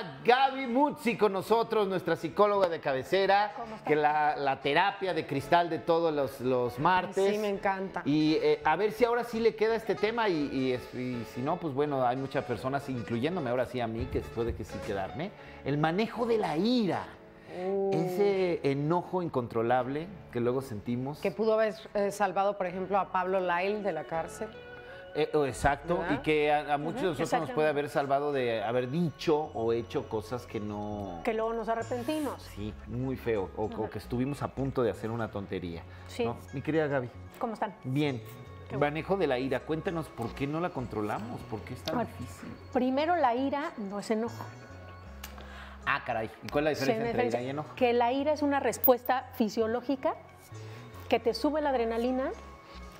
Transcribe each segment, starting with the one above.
está Gaby Muzzi con nosotros, nuestra psicóloga de cabecera, que la, la terapia de cristal de todos los, los martes. Sí, me encanta. Y eh, a ver si ahora sí le queda este tema y, y es- y si no, pues bueno, hay muchas personas, incluyéndome ahora sí a mí, que puede que sí quedarme. El manejo de la ira. Uh. Ese enojo incontrolable que luego sentimos. Que pudo haber eh, salvado, por ejemplo, a Pablo Lyle de la cárcel. Eh, oh, exacto, ¿Verdad? y que a, a muchos de nosotros nos puede haber salvado de haber dicho o hecho cosas que no... Que luego nos arrepentimos. Sí, muy feo, o, o que estuvimos a punto de hacer una tontería. Sí. ¿no? Mi querida Gaby, ¿Cómo están? bien, Qué bueno. manejo de la ira, cuéntanos por qué no la controlamos, por qué es tan difícil. Primero, la ira no es enojo. Ah, caray, ¿y cuál es la diferencia entre ira y enojo? Que la ira es una respuesta fisiológica que te sube la adrenalina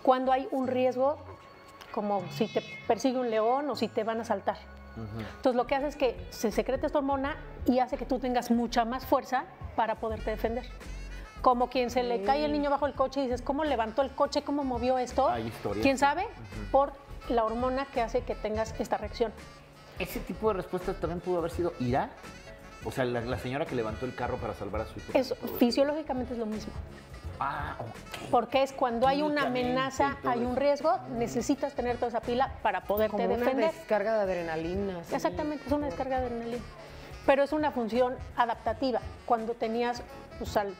cuando hay un riesgo, como si te persigue un león o si te van a saltar. Entonces lo que hace es que se secreta esta hormona y hace que tú tengas mucha más fuerza para poderte defender. Como quien se le cae el niño bajo el coche y dices, ¿cómo levantó el coche? ¿Cómo movió esto? ¿Quién sí. sabe? Por la hormona que hace que tengas esta reacción. ¿Ese tipo de respuesta también pudo haber sido ira? O sea, la, la señora que levantó el carro para salvar a su hijo. Fisiológicamente es lo mismo. Ah. Porque es cuando hay una amenaza, hay un eso. riesgo, necesitas tener toda esa pila para poderte Como una defender. descarga de adrenalina. sí. Exactamente, es una descarga de adrenalina. Pero es una función adaptativa cuando tenías pues, al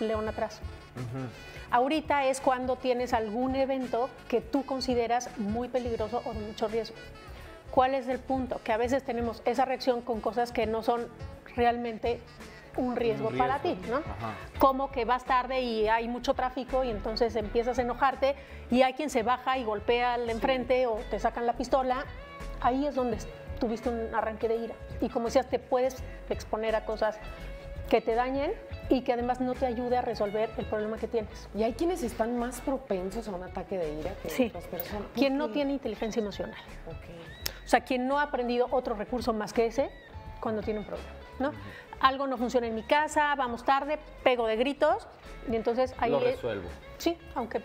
león atrás. Ahorita es cuando tienes algún evento que tú consideras muy peligroso o de mucho riesgo. ¿Cuál es el punto? Que a veces tenemos esa reacción con cosas que no son realmente un riesgo, Un para ti, ¿no? ajá. Como que vas tarde y hay mucho tráfico y entonces empiezas a enojarte y hay quien se baja y golpea al enfrente o te sacan la pistola. Ahí es donde tuviste un arranque de ira. Y como decías, te puedes exponer a cosas que te dañen y que además no te ayude a resolver el problema que tienes. Y hay quienes están más propensos a un ataque de ira que Sí. otras personas. ¿Por Quien no tiene inteligencia emocional. Ok. O sea, quien no ha aprendido otro recurso más que ese cuando tiene un problema, ¿no? Algo no funciona en mi casa, vamos tarde, pego de gritos y entonces ahí Lo es- resuelvo. Sí, aunque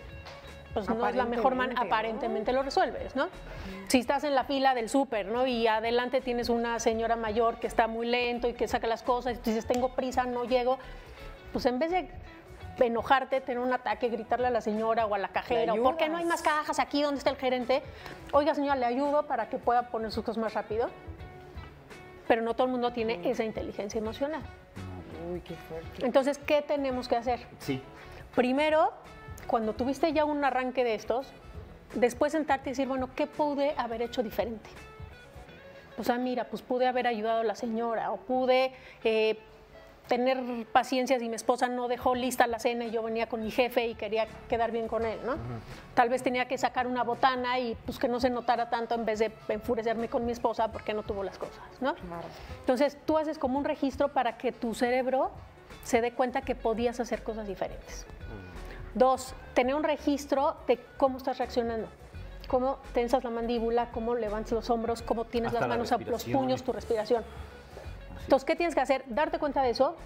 pues no es la mejor manera, Aparentemente, lo resuelves, ¿no? Si estás en la fila del súper, ¿no? Y adelante tienes una señora mayor que está muy lento y que saca las cosas y tú dices, tengo prisa, no llego, pues en vez de enojarte, tener un ataque, gritarle a la señora o a la cajera, o ¿por qué no hay más cajas aquí donde está el gerente? Oiga, señora, le ayudo para que pueda poner sus cosas más rápido. Pero no todo el mundo tiene esa inteligencia emocional. Uy, qué fuerte. Entonces, ¿qué tenemos que hacer? Sí. Primero, cuando tuviste ya un arranque de estos, después sentarte y decir, bueno, ¿qué pude haber hecho diferente? O sea, mira, pues pude haber ayudado a la señora o pude eh, tener paciencia si mi esposa no dejó lista la cena y yo venía con mi jefe y quería quedar bien con él, ¿no? Tal vez tenía que sacar una botana y pues que no se notara tanto en vez de enfurecerme con mi esposa porque no tuvo las cosas, ¿no? Claro. Entonces tú haces como un registro para que tu cerebro se dé cuenta que podías hacer cosas diferentes. Dos, tener un registro de cómo estás reaccionando. Cómo tensas la mandíbula, cómo levantas los hombros, cómo tienes Hasta las la manos a los puños, tu respiración. Entonces, ¿qué tienes que hacer? Darte cuenta de eso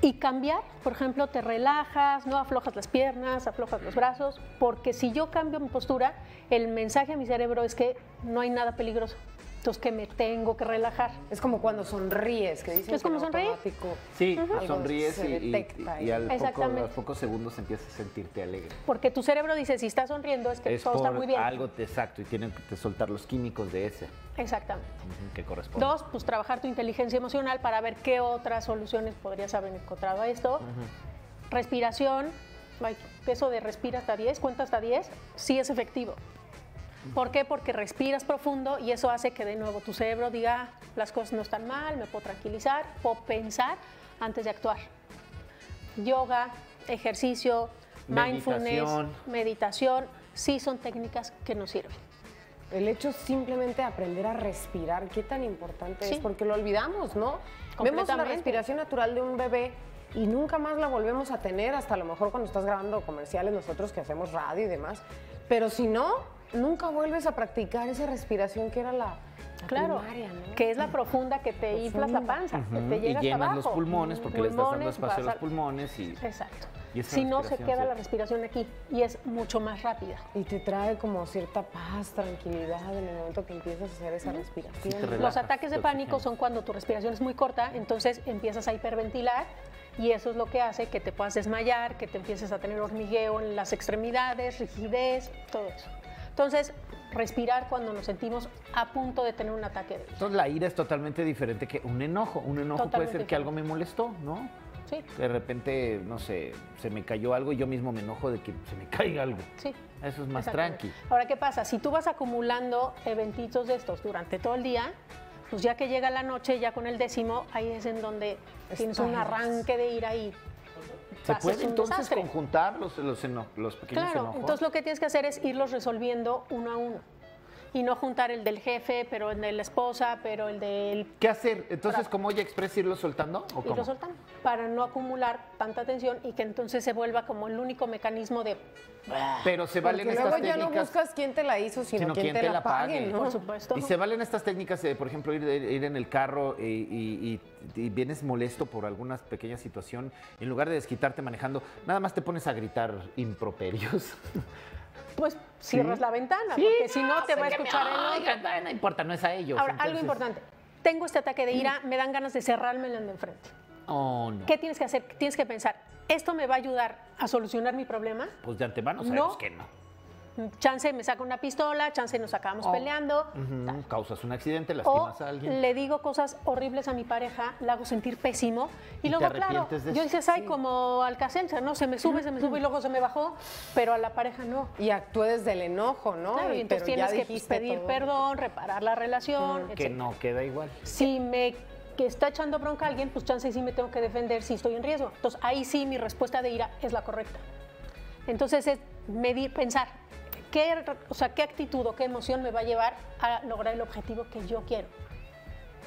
y cambiar. Por ejemplo, te relajas, no aflojas las piernas, aflojas los brazos, porque si yo cambio mi postura, el mensaje a mi cerebro es que no hay nada peligroso. Entonces, que me tengo que relajar. Es como cuando sonríes, que dicen Es que como sonreír. automático Sí, sonríes y, y- al poco- a los pocos segundos empiezas a sentirte alegre. Porque tu cerebro dice, si estás sonriendo es que es todo está muy bien. algo exacto y tienen que soltar los químicos de ese Exactamente. que corresponde. Dos, pues trabajar tu inteligencia emocional para ver qué otras soluciones podrías haber encontrado a esto. Respiración, ay, eso de respira hasta 10, cuenta hasta 10, sí es efectivo. ¿Por qué? Porque respiras profundo y eso hace que de nuevo tu cerebro diga, "Ah, las cosas no están mal, me puedo tranquilizar, puedo pensar antes de actuar. Yoga, ejercicio, mindfulness, Meditación. meditación, sí son técnicas que nos sirven. El hecho simplemente de aprender a respirar, qué tan importante Sí. es, porque lo olvidamos, ¿no? Vemos la respiración natural de un bebé y nunca más la volvemos a tener, hasta a lo mejor cuando estás grabando comerciales, nosotros que hacemos radio y demás. Pero si no, nunca vuelves a practicar esa respiración que era la, la Claro, primaria, ¿no? que es la profunda que te inflas la panza, que Ujú, te y llega hasta llenas abajo. los pulmones porque le estás dando Pulmones, espacio a los pulmones y Exacto. Y si no se queda sí. la respiración aquí y es mucho más rápida. Y te trae como cierta paz, tranquilidad en el momento que empiezas a hacer esa respiración. te. Los ataques de te pánico son cuando tu respiración es muy corta, entonces empiezas a hiperventilar y eso es lo que hace que te puedas desmayar, que te empieces a tener hormigueo en las extremidades, rigidez, todo eso. Entonces, respirar cuando nos sentimos a punto de tener un ataque de ira. Entonces la ira es totalmente diferente que un enojo. Un enojo puede Totalmente ser que algo me molestó, ¿no? Sí, De repente, no sé, se me cayó algo y yo mismo me enojo de que se me caiga algo. sí. Eso es más tranqui. Ahora, ¿qué pasa? Si tú vas acumulando eventitos de estos durante todo el día, pues ya que llega la noche, ya con el décimo, ahí es en donde tienes un arranque de ira y ¿Se haces puede un entonces desastre. conjuntar los, los, los pequeños Claro, enojos? entonces lo que tienes que hacer es irlos resolviendo uno a uno. Y no juntar el del jefe, pero el de la esposa, pero el del ¿Qué hacer? Entonces, Bravo. como Oye Express, irlo soltando? ¿O irlo cómo? soltando, para no acumular tanta tensión y que entonces se vuelva como el único mecanismo de... Pero se valen Porque estas luego ya no técnicas. buscas quién te la hizo, sino, sino quién, te, la pague, ¿no? Por supuesto. Y se valen estas técnicas, de, por ejemplo, ir, ir en el carro y, y- y- y vienes molesto por alguna pequeña situación, en lugar de desquitarte manejando, nada más te pones a gritar improperios. Pues cierras la ventana, Sí, porque si no te va a escuchar el otro. no, importa, no es a ellos. Ahora, algo importante. Tengo este ataque de ira, me dan ganas de cerrarme en el de enfrente. Oh, no. ¿Qué tienes que hacer? Tienes que pensar, ¿esto me va a ayudar a solucionar mi problema? Pues de antemano sabemos No. que no. Chance me saca una pistola, chance nos acabamos Oh. peleando. Causas un accidente, O lastimas a alguien. le digo cosas horribles a mi pareja, la hago sentir pésimo y, ¿Y te luego, claro, de yo dices, ay, como Alcacelser, ¿no? Se me sube, se me sube y luego se me bajó, pero a la pareja no. Y actúe desde el enojo, ¿no? Claro, y entonces pero ya tienes que pedir todo. perdón, reparar la relación, Que etc. no queda igual. Si me que está echando bronca a alguien, pues chance sí me tengo que defender si estoy en riesgo. Entonces ahí sí mi respuesta de ira es la correcta. Entonces es medir, pensar, ¿qué, o sea, qué actitud o qué emoción me va a llevar a lograr el objetivo que yo quiero.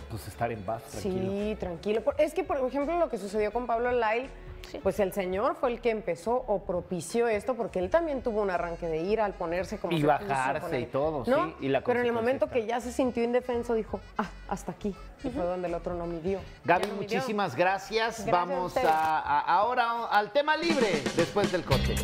Pues estar en paz, tranquilo. Sí, tranquilo. Es que, por ejemplo, lo que sucedió con Pablo Lyle, Sí. pues el señor fue el que empezó o propició esto, porque él también tuvo un arranque de ira al ponerse como Y bajarse y todo, ¿no? sí, y la Pero en el momento está. que ya se sintió indefenso, dijo, ah, hasta aquí. Y fue donde el otro no midió. Gaby, midió. muchísimas gracias. Vamos a- ahora al tema libre después del corte.